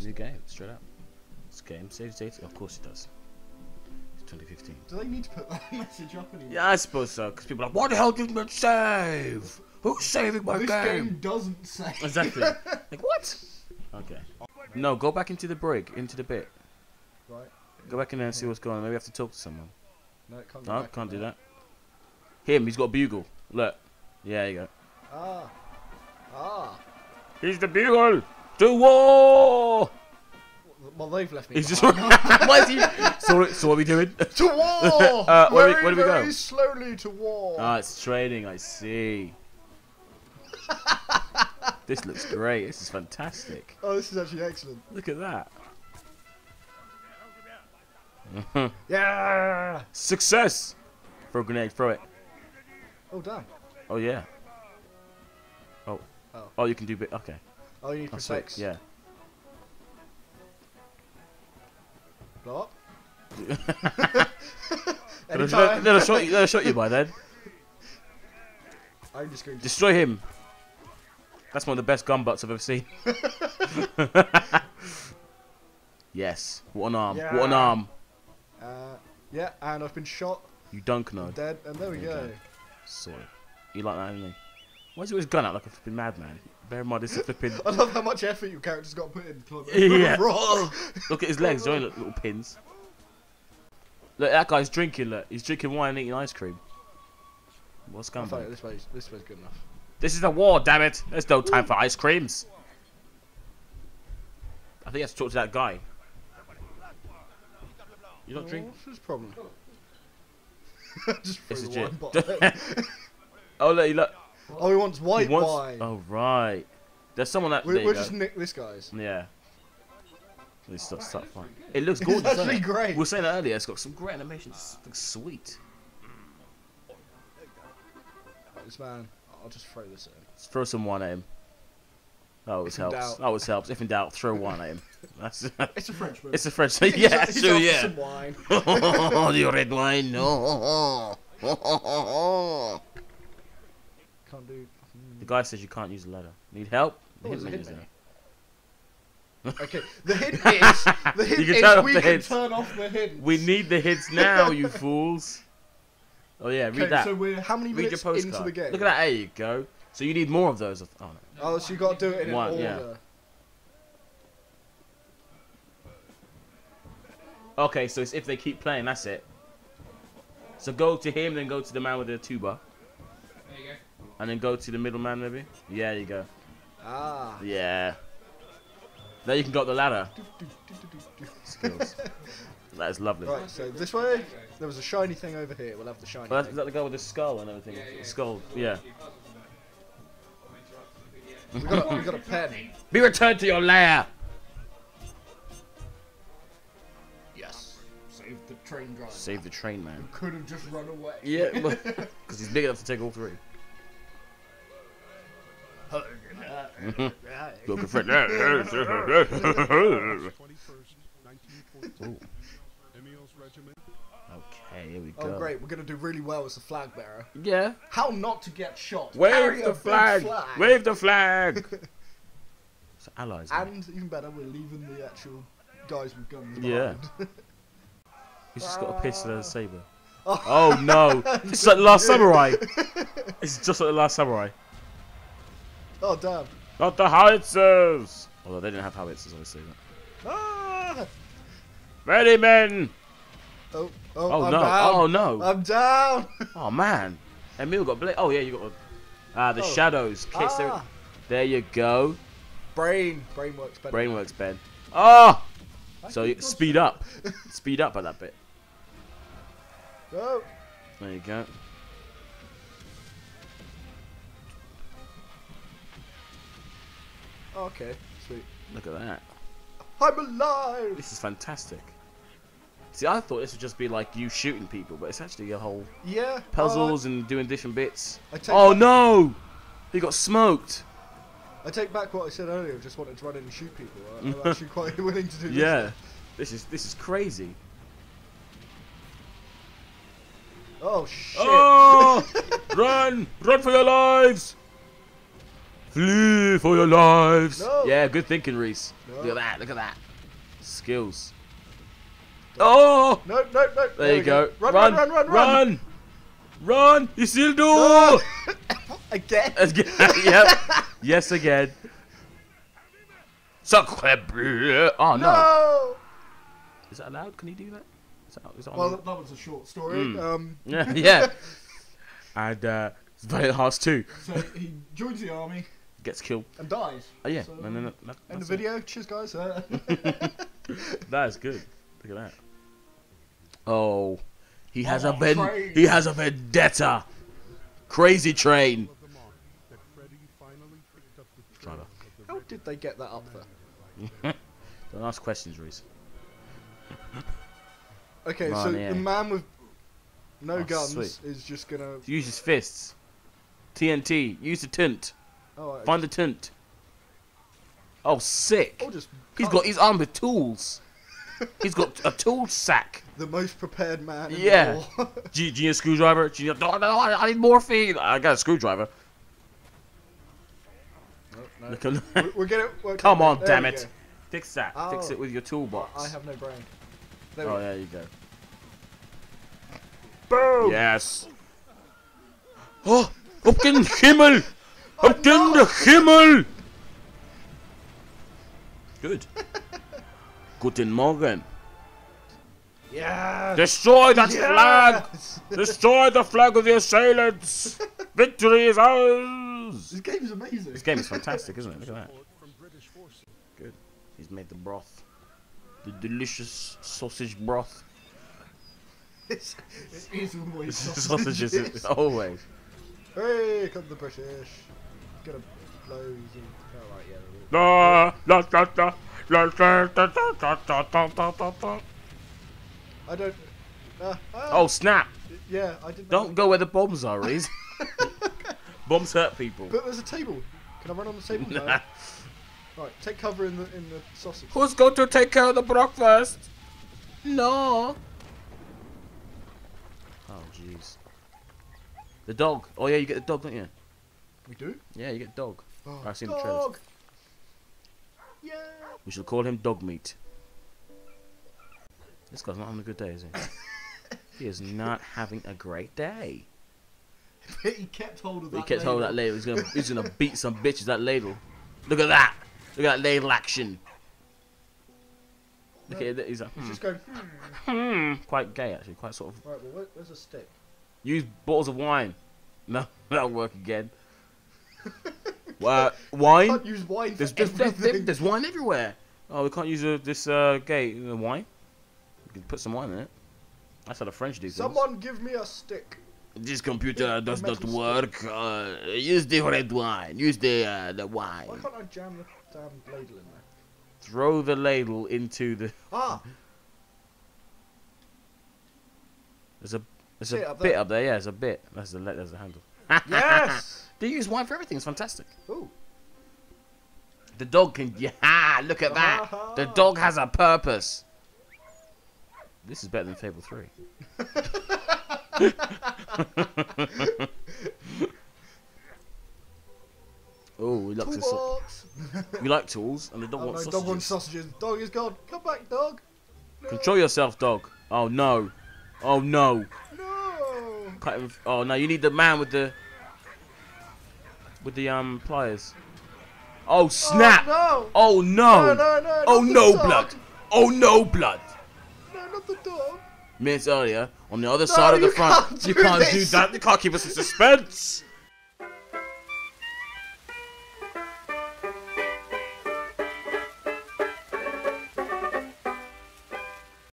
New game, straight up. This game saves data. Of course it does. It's 2015. Do they need to put that message up anymore? Yeah, I suppose so. Because people are like, "What the hell did you save? Who's saving my This game?" game doesn't save. Exactly. like what? Okay. No, go back into the break, into the bit. Right. Go back in there and see what's going on. Maybe we have to talk to someone. No, it can't. No, back can't do there. that. Him, he's got a bugle. Look. Yeah, there you go. Ah. Ah. He's the bugle. To war. Well, they've left me. He's just. Why is he? So, so what are we doing? to war. Uh, where do we- very, where do we go? very slowly to war. Ah, it's trading. I see. this looks great. This is fantastic. oh, this is actually excellent. Look at that. Yeah. Success. Throw a grenade. Throw it. Oh damn. Oh yeah. Oh. Oh. Oh, you can do bit. Okay. Oh, you need Oh, six. Yeah. Blow up. They'll Anytime. they'll shot you. They'll shot you by then. I'm just going to. Destroy him. That's one of the best gun butts I've ever seen. yes. What an arm. What an arm. Uh, yeah, and I've been shot. You dunk no. Dead, and there we go. Sorry. You like that, you? Why does he always gun out like a flipping madman? Bear in mind, it's a flipping. I love how much effort your character's got put in. Yeah. Look at his legs, join little pins. Look, that guy's drinking. Look, he's drinking wine and eating ice cream. What's going on? this way's this way's good enough. This is a war, damn it! There's no time for ice creams. I think you have to talk to that guy. You don't drink? What's his problem? just This is wine it. bottle. oh look, look. Oh, he wants white he wants. wine. Oh right. There's someone that. we, there you we'll go. just nick this guy's. Yeah. This oh, stuff's so fun. It looks It's gorgeous. doesn't actually it? great. We were saying that earlier. It's got some great animations. It ah. looks sweet. This man, I'll just throw this in. Let's throw some wine at him. That always If helps. doubt. That always helps. If in doubt, throw wine at him. That's. It's a Frenchman. it's a French. He's Yeah, a- he's true. after Yeah. Some wine. oh, the red wine. No. Can't do. the guy says you can't use a ladder. Need help? Oh, there's a Hitman hit is menu. Okay, the hint is the hint is we the can hints. turn off the hint. We need the hits now, you fools. Oh yeah, read Okay, that. so we're how many read your minutes postcard. into the game? Look at that. There you go. So you need more of those. Oh no. Oh, so you got to do it in One, order. yeah. Okay, so it's if they keep playing, that's it. So go to him, then go to the man with the tuba, There you go. And then go to the middleman, maybe. Yeah, there you go. Ah. Yeah. Now you can go up the ladder. Skills. that is lovely. Right, so this way. There was a shiny thing over here. We'll have the shiny Well, that's, thing. is that the guy with the skull and everything? Yeah, yeah. Skull. Yeah. We got a, we got a pen. Be returned to your lair. Yes. Save the train driver. Save the train, man. Could have just run away. Yeah, because he's big enough to take all three. Look at Fred. 21st, 1942. Emile's regiment. Okay, here we Oh great, we're gonna do really well as the flag bearer. Yeah. How not to get shot? Wave Carry a the big flag. Wave the flag. it's allies. man. And even better, we're leaving the actual guys with guns Yeah. behind. He's just got a pistol and a saber. Oh. Oh no! It's like the Last Samurai. It's just like the Last Samurai. oh damn. Not the howitzers. Although they didn't have howitzers, obviously. But... Ah! Ready, men. Oh, oh, Oh no! down. Oh no! I'm down. Oh man! Emile got bla- Oh yeah, you got. Ah, the Oh. shadows. Kiss there. Ah. There you go. Brain, brain works better. Brain works, Ben. Oh! I So you speed up. speed up by that bit. Oh, There you go. Okay, sweet. Look at that. I'm alive. This is fantastic. See, I thought this would just be like you shooting people, but it's actually a whole Yeah. puzzles and doing different bits. I Oh no! He got smoked. I take back what I said earlier. of Just wanted to run in and shoot people. I- I'm actually quite willing to do this. Yeah. This is this is crazy. Oh shit. Oh! run! Run for your lives! Flee! Flee for your lives. No. Yeah, good thinking, Reece. No. Look at that. Look at that. Skills. Oh! No, no, no. There, you we go. Run, run, run, run, run. run. Run. You still do. No. Again. Again. yep. Yes, again. Sacre. Oh, no. No. Is that allowed? Can he do that? Is that, is that on Well, that, that was a short story. Mm. Um, yeah. yeah. And uh, it's Valiant Hearts 2 so he joins the army gets killed. and dies. Oh, yeah. So, no, no, no. that- End that's of video. Cheers, guys. That is good. Look at that. Oh. He has a Oh, ven- train. he has a vendetta. Crazy train. of the mark that Freddie finally picked up the Trying trail to- of the how did they get that up there? Don't ask questions, Reece. Okay, Man, so yeah. the man with no Oh, guns sweet. is just gonna. Use his fists. TNT. Use the tint. Oh, Find the tent. Oh, sick. Oh, just. He's got. He's armed with tools. He's got a tool sack. the most prepared man. Yeah. The war. G- Genius screwdriver. Genius, no, no, I need morphine. I got a screwdriver. no, at- we're, we're gonna. We're Come on, there damn it. Fix that. Fix Oh. it with your toolbox. I have no brain. There Oh, there you go. Boom. Yes. Oh, up den Himmel. Up den der Himmel. Good. Guten Morgen. Yeah. Destroy that flag. Destroy the flag of the assailants. Victory is ours. This game is amazing. This game is fantastic, isn't it? Look at that. support from British forces. He's made the broth. The delicious sausage broth. It's, it is always Sausages, sausages. always. Hey, come the British. Gonna blow you. Oh, right, yeah. La la la la la la la la la la la. I don't. Uh, ah, Oh snap! yeah, I didn't. Don't go where the bombs are, Reece. bombs hurt people. But there's a table. Can I run on the table? No. Nah. Right, take cover in the in the sausage. Who's going to take care of the breakfast? No. Oh jeez. The dog. Oh yeah, you get the dog, don't you? We do. Yeah, you get dog. Oh, I've seen the trailers. dog. Yeah. We shall call him Dog Meat. This guy's not having a good day, is he? he is not having a great day. he kept hold of that. He kept hold of that ladle. ladle. He's gonna, he's gonna beat some bitches. That ladle. Look at that. Look at that ladle action. Look at it. He's like, He's hmm. just going. hmm. Quite gay, actually. Quite sort of. Right, well, where's a stick? Use bottles of wine. No, that'll work again. What? wine? Can't use wine There's, there's, there's, there's wine everywhere. Oh, we can't use uh, this uh, gate. Uh, wine? We can put some wine in it. That's how the French do things. Someone give me a stick. This computer does not work. Uh, use the red wine. Use the uh, the Why can't I jam the damn ladle in there? Throw the ladle into the. Ah, There's a there's Bit a up bit there. up there. Yeah, there's a bit. That's the there's the handle. yes. They use wine for everything. It's fantastic. Ooh. The dog can. Yeah, look at that. Ah. The dog has a purpose. This is better than Fable Three. oh, we like to. We like tools, and the dog Oh, wants no, sausages. dog wants sausages. Dog is gone. Come back, dog. No. Control yourself, dog. Oh no. Oh no. No. Oh no, you need the man with the with the um pliers. Oh snap! Oh, Oh no! no. No, no, no. oh no dog. blood! Oh no blood! No, not the dog. Minutes earlier, on the other side of the front, can't you can't do that. You can't keep us in suspense.